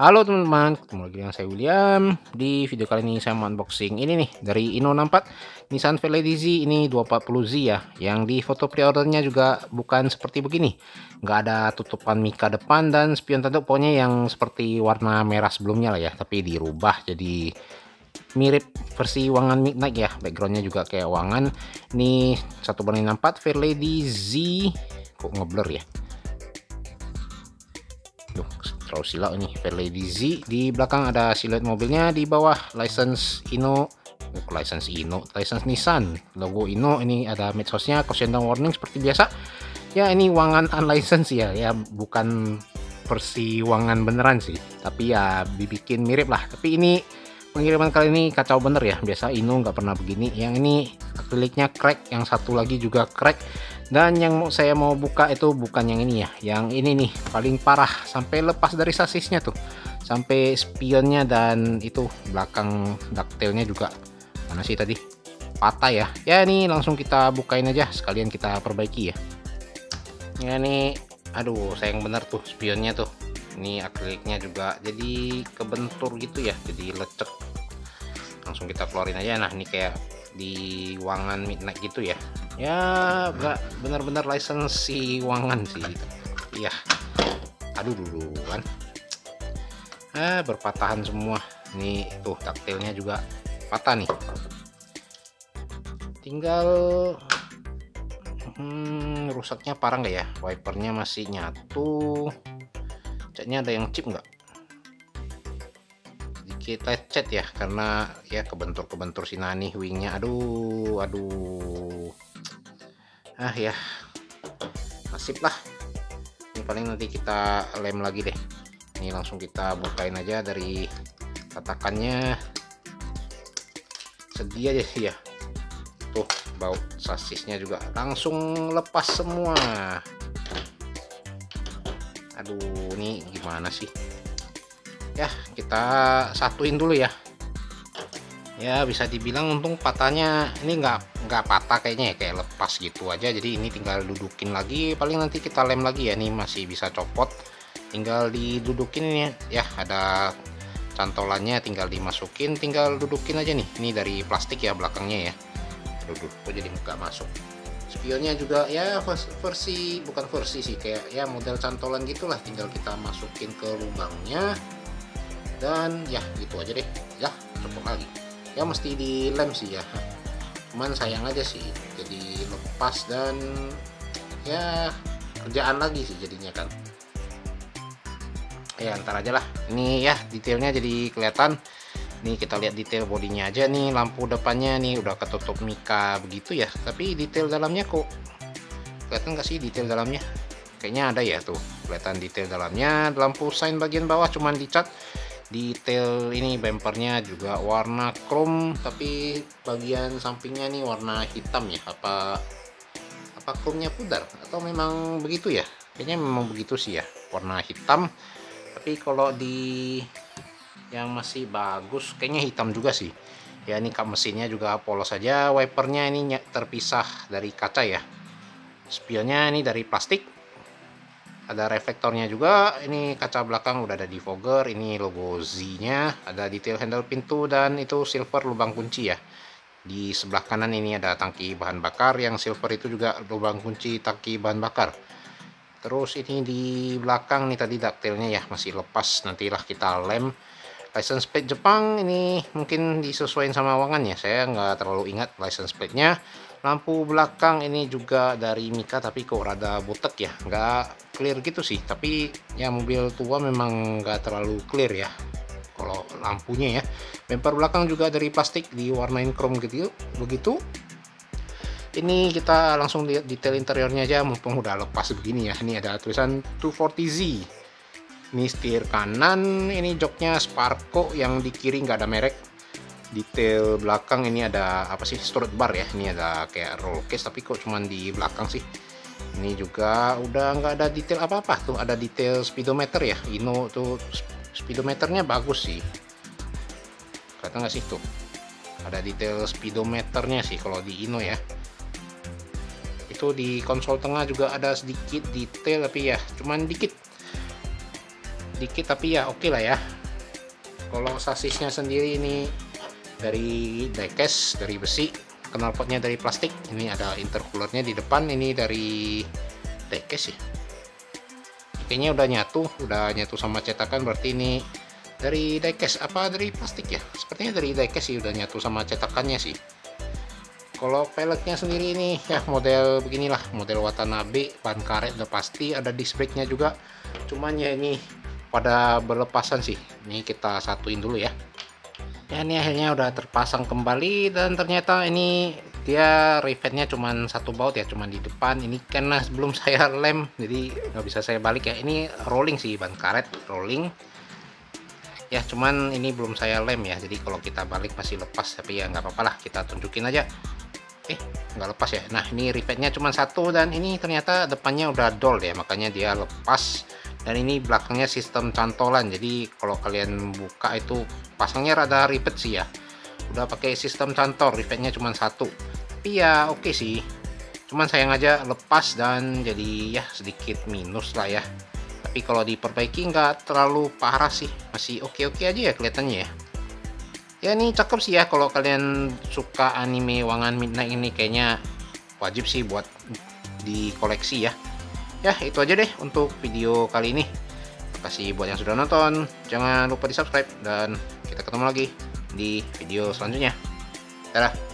Halo teman-teman, ketemu lagi dengan saya William. Di video kali ini saya mau unboxing ini nih dari Inno64 Nissan Velady Z ini 240Z ya. Yang di foto pre-ordernya juga bukan seperti begini. Nggak ada tutupan mika depan dan spion tanduk pokoknya yang seperti warna merah sebelumnya lah ya. Tapi dirubah jadi mirip versi wangan midnight ya. Backgroundnya juga kayak wangan. Ini 1 banding 64 Velady Z kok ngeblur ya. Terlalu silau ini Fairlady Z. Di belakang ada siluet mobilnya. Di bawah license Ino oh, license Ino license Nissan. Logo Ino ini ada medsosnya. Caution down warning seperti biasa. Ya ini wangan unlicense ya. Ya bukan versi wangan beneran sih. Tapi ya dibikin mirip lah. Tapi ini pengiriman kali ini kacau bener ya. Biasa Ino nggak pernah begini. Yang ini akriliknya crack. Yang satu lagi juga crack dan yang mau saya mau buka itu bukan yang ini ya yang ini nih paling parah sampai lepas dari sasisnya tuh sampai spionnya dan itu belakang ducktailnya juga. Mana sih tadi? Patah ya. Ya ini langsung kita bukain aja sekalian kita perbaiki ya. Ya ini aduh sayang bener tuh spionnya tuh. Ini akriliknya juga jadi kebentur gitu ya jadi lecek. Langsung kita keluarin aja. Nah ini kayak di Wangan Midnight gitu ya? Ya benar-benar license si Wangan sih. Iya. Aduh dulu kan. Ah berpatahan semua. Ini tuh taktilnya juga patah nih. Tinggal hmm, rusaknya parah nggak ya? Wipernya masih nyatu. Catnya ada yang chip nggak kita cat ya karena ya kebentur-kebentur si Nani wingnya. Aduh aduh. Ah ya. Nasib lah. Ini paling nanti kita lem lagi deh. Ini langsung kita bukain aja dari katakannya sedih aja sih ya. Tuh bau sasisnya juga langsung lepas semua. Aduh ini gimana sih ya kita satuin dulu ya. Ya bisa dibilang untung patahnya ini nggak nggak patah kayaknya ya kayak lepas gitu aja. Jadi ini tinggal dudukin lagi paling nanti kita lem lagi ya. Ini masih bisa copot tinggal didudukin ini ya ada cantolannya tinggal dimasukin tinggal dudukin aja nih. Ini dari plastik ya belakangnya ya. Duduk kok jadi nggak masuk. Spionnya juga ya versi bukan versi sih kayak ya model cantolan gitulah. Tinggal kita masukin ke lubangnya dan ya gitu aja deh. Ya copot lagi. Ya mesti dilem sih ya. Cuman sayang aja sih jadi lepas dan ya kerjaan lagi sih jadinya kan ya ntar aja lah. Ini ya detailnya jadi kelihatan. Nih kita lihat detail bodinya aja nih lampu depannya nih udah ketutup mika begitu ya. Tapi detail dalamnya kok kelihatan gak sih detail dalamnya? Kayaknya ada ya tuh kelihatan detail dalamnya. Lampu sign bagian bawah cuman dicat detail ini bumpernya juga warna chrome tapi bagian sampingnya nih warna hitam ya. Apa apa chrome-nya pudar? Atau memang begitu ya? Kayaknya memang begitu sih ya warna hitam. Tapi kalau di yang masih bagus kayaknya hitam juga sih. Ya ini kap mesinnya juga polos saja wipernya ini terpisah dari kaca ya. Spionnya ini dari plastik ada reflektornya juga. Ini kaca belakang udah ada defogger ini logo Z nya ada detail handle pintu dan itu silver lubang kunci ya. Di sebelah kanan ini ada tangki bahan bakar yang silver itu juga lubang kunci tangki bahan bakar. Terus ini di belakang nih tadi daktilnya ya masih lepas. Nantilah kita lem license plate Jepang ini mungkin disesuaikan sama wangannya saya nggak terlalu ingat license plate nya lampu belakang ini juga dari Mika tapi kok rada butek ya? Nggak clear gitu sih tapi ya mobil tua memang nggak terlalu clear ya kalau lampunya ya. Bumper belakang juga dari plastik diwarnain chrome gitu begitu. Ini kita langsung lihat detail interiornya aja mumpung udah lepas begini ya. Ini ada tulisan 240Z ini setir kanan ini joknya Sparko yang di kiri nggak ada merek. Detail belakang ini ada apa sih? Storage bar ya? Ini ada kayak roll case tapi kok cuman di belakang sih? Ini juga udah nggak ada detail apa-apa tuh. Ada detail speedometer ya? Ino tuh speedometernya bagus sih. Kata nggak sih? Tuh. Ada detail speedometernya sih kalau di Ino ya. Itu di konsol tengah juga ada sedikit detail tapi ya cuman dikit sedikit tapi ya oke okay lah ya. Kalau sasisnya sendiri ini dari diecast dari besi knalpotnya dari plastik ini ada intercoolernya di depan ini dari diecast ya kayaknya udah nyatu udah nyatu sama cetakan berarti ini dari diecast. Apa dari plastik ya? Sepertinya dari diecast sih udah nyatu sama cetakannya sih. Kalau peleknya sendiri ini ya model beginilah model Watanabe ban karet udah pasti ada disc brake nya juga. Cuman ya ini pada berlepasan sih. Ini kita satuin dulu ya. Ya ini akhirnya udah terpasang kembali dan ternyata ini dia rivetnya cuman satu baut ya cuman di depan. Ini karena sebelum saya lem jadi nggak bisa saya balik ya. Ini rolling sih ban karet rolling. Ya cuman ini belum saya lem ya. Jadi kalau kita balik masih lepas tapi ya nggak apa-apa lah. Kita tunjukin aja. Eh nggak lepas ya. Nah ini rivetnya cuma satu dan ini ternyata depannya udah dol ya. Makanya dia lepas dan ini belakangnya sistem cantolan jadi kalau kalian buka itu pasangnya rada ribet sih ya. Udah pakai sistem cantol rivetnya cuma satu. Tapi ya oke okay sih. Cuman sayang aja lepas dan jadi ya sedikit minus lah ya. Tapi kalau diperbaiki nggak terlalu parah sih. Masih oke-oke aja ya kelihatannya ya. Ya ini cakep sih ya kalau kalian suka anime Wangan Midnight ini. Kayaknya wajib sih buat di koleksi ya ya itu aja deh untuk video kali ini. Kasih buat yang sudah nonton. Jangan lupa di subscribe dan kita ketemu lagi di video selanjutnya. Dadah